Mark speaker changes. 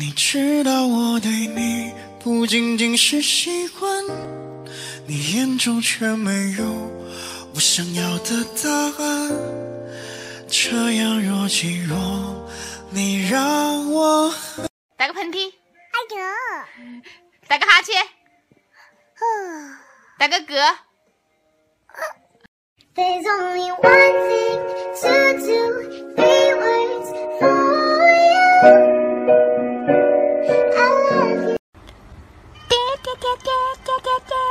Speaker 1: 你知道我对你不仅仅是喜欢，你眼中却没有我想要的答案。这样若即若离，让我
Speaker 2: 打个喷嚏，
Speaker 3: 哎呦，
Speaker 2: 打个哈欠，
Speaker 3: 呵，
Speaker 2: 打个嗝。
Speaker 3: 自从你忘记。けけけけけけ